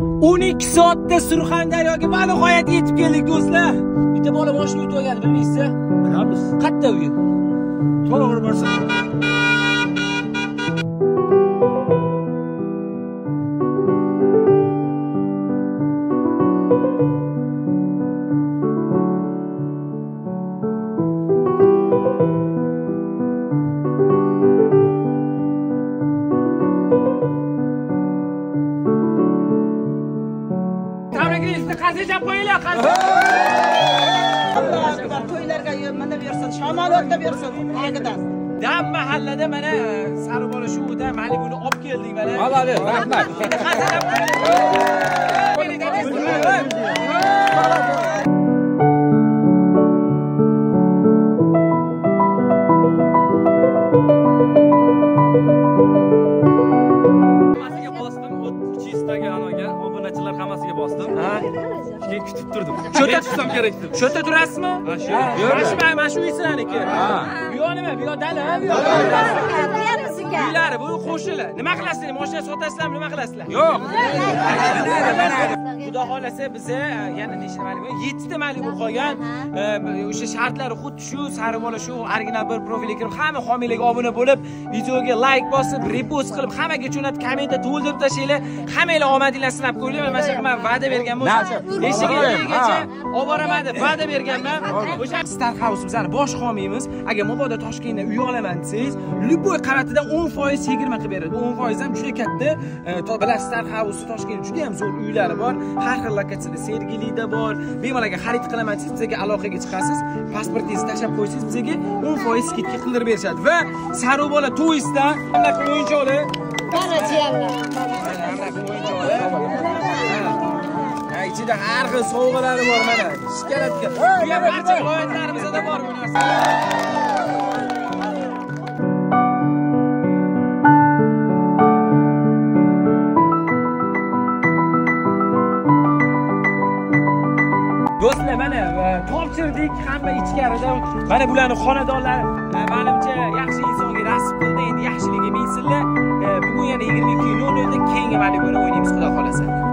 12 soatda surxondaryoga va nihoyat yetib keldik do'stlar. Bitta bola moshina yutib olgani bilmaysizlar bilamiz. Qayerda uyi to'g'ri borsa tabriklaysiz qarsak chap qo'yinglar Allohu akbar to'ylarga mana bersin shamol o'tda bersin tagidan dam mahallada mana saribola shuvida malibuni olib keldik mana. Молодец, rahmat. Chistagi anaga obunachilar hammasiga bosdim. Keyin kutib turdim. Shu yerda tursam kerak deb shu yerda turasizmi Ha, shu mana yerda. shu mana shu uy sizlarniki bu yoq nima? Bu yoq dala bu yoq uylari bu qo'shnilar nima qilasizlar? Moshina sotasizlarmi nima qilasizlar? Yo'q. Xudo xohlasa biza yana nechta malibu yettita malibu qolgan. E, o'sha shartlari xuddi shu saribola shu original bir profilga kirib hamma homiylarga obuna bo'lib videoga layk bosib repost qilib hammaga jo'natib kommentda to'ldirib tashlanglar hammanglar omadinglar sinab ko'ringlar mana shu man va'da berganman eshigigacha olib boraman deb va'da berganman. O'sha star house bizani bosh homiymiz. Agar mabodo toshkentda uy olaman desangiz любой qaratidan 10 foiz 20 qilib beradi. Bu 10 foiz ham juda katta. E, to- bilasiz star house toshkentda juda ham zo'r uylari bor. Har xil lokatsiyada sergelida bor. Bemalol xarid qilaman desangiz bizaga aloqaga chiqasiz. Pasportingizni tashlab qo'ysangiz bizaga 10 foiz skidka qildirib berishadi. Va saribola to'yisda anaqa o'yinchoqlar Ha, ichida har xil sovg'alari bor mana. Shikolatga bu ham barcha viloyatlarimizda bor bu narsa mana topshirdik hamma ichkarida mana bularni xonadonlari. E, manimcha yaxshi insonga nasib qildi endi yaxshiligi minsinlar e, bugun yana yigirma ikki nol nolda keyingi mana buni o'ynaymiz xudo xohlasa.